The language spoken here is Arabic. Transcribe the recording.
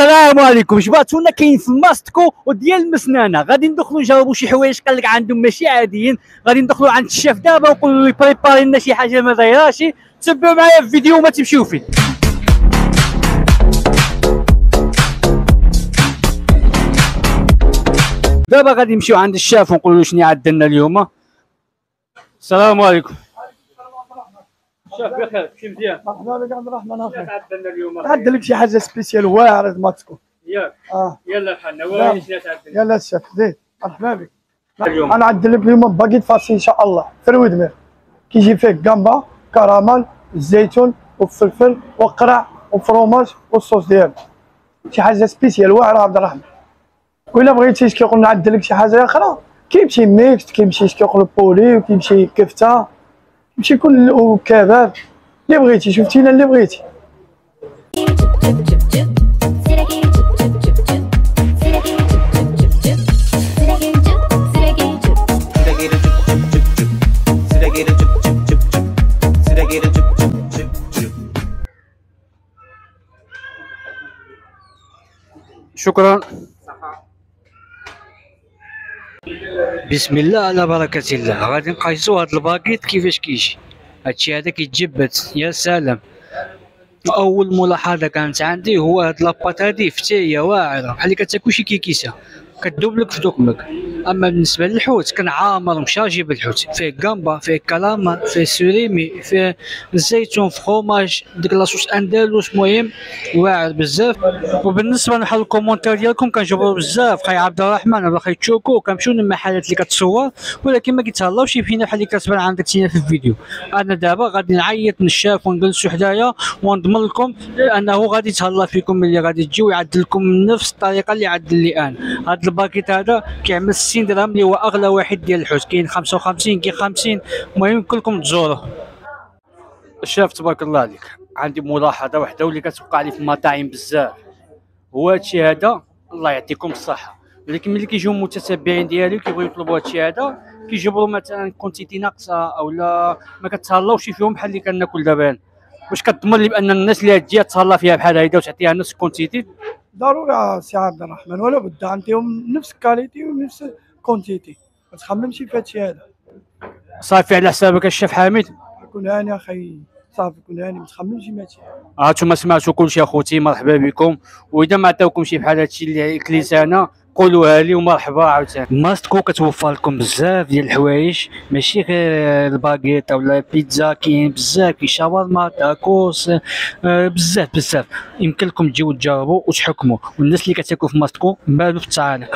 السلام عليكم جباتونا كاين في ماستكو وديال مسنانه غادي ندخلوا نجربوا شي حوايج قال لك عندهم ماشي عاديين. غادي ندخلوا عند الشيف دابا ونقولوا له préparer لنا شي حاجة ما دايراش تبعوا معايا في الفيديو وما تمشيو فيه. دابا غادي نمشيو عند الشاف ونقولوا له شنو عندنا اليوم. السلام عليكم. شاف بخير كلشي مزيان؟ مرحبا بك عبد الرحمن أخي. عندنا اليوم تعدل لك شي حاجة spécial واعره ماتكو ياك آه. يلا. وين شنو تعدل يلا الشيف زيد مرحبا بك. اليوم. أنا عدل لك اليوم baguette farcie إن شاء الله. fruits de mer كيجي فيه gamba calamar الزيتون والفلفل وقرع و fromage وال sauce ديالو. شي حاجة spécial واعرة عبد الرحمن. وإلا بغيتي كيقول نعدل لك شي حاجة أخرى؟ كيمشي ميكس كيمشي اش كيقولوا poulet وكيمشي كفتة. كيمشي كل وكباب اللي بغيتي شفتينا اللي بغيتي. 쓰 بسم الله على بركة الله غادي نقيسو هاد الباكيت كيفاش كيجي هادشي هذا كيتجبد يا سلام اول ملاحظه كانت عندي هو هاد la pâte هادي فتايه واعره بحال اللي كتاكل شي كيكيسه كدوب لك في دقمك أما بالنسبة للحوت كان عامر م chargé بالحوت. فيه gamba فيه كلاما فيه surimi فيه الزيتون فروماج ديك la sauce andalouse المهم واعر بزاف. وبالنسبة لحال ال commentaire ديالكم كنجبروا بزاف. خاي عبد الرحمن ولا خاي تشوكو. كنمشيو للمحلات اللي كتصور ولكن ما كيتهلاوش فينا بحال اللي كتبان عندك تينا في الفيديو. أنا دابا غادي نعيط نشاف ونجلسوا حدايا ونضمن لكم أنه غادي يتهلا فيكم ملي غادي تجيو يعدل لكم نفس الطريقة اللي عدل لي أنا. هذا الباكيت هذا كيعمل 60 درهم اللي هو أغلى واحد ديال الحوت. كاين 55 كاين 50 المهم كلكم تزوروه الشاف تبارك الله عليك. عندي ملاحظة واحدة واللي كتوقع لي في المطاعم بزاف. هو هادشي هذا الله يعطيكم الصحة. ولكن ملي كيجيو المتتبعين ديالي كيبغيو يطلبوا هادشي هذا كيجبروا مثلا quantité ناقصة أو لا ما كتهلاوش فيهم بحال اللي كناكل دابا. واش كتضمن لي بأن الناس اللي تجي تهلا فيها بحال هيدا وتعطيها نفس ال quantité ضروري سي عبد الرحمن ولا بد عندهم نفس qualité ونفس quantité ما تخممش في هادشي هذا. صافي على حسابك الشيف حامد كون هاني أخي صافي كون هاني ما تخممش في هادشي. هانتوما سمعتوا كلشي أخوتي مرحبا بكم. وإذا ما عطاوكم شي بحال هادشي اللي كليت أنا قولوها لي ومرحبا عاوتاني. ماستكو كتوفر لكم بزاف ديال الحوايج ماشي غير الباغيت اولا البيتزا كاين بزاف كاين شاورما تاكوس آه، بزاف بزاف. يمكن لكم تجيو تجربوا وتحكموا والناس اللي كتاكلوا في ماستكو مالو في التعانق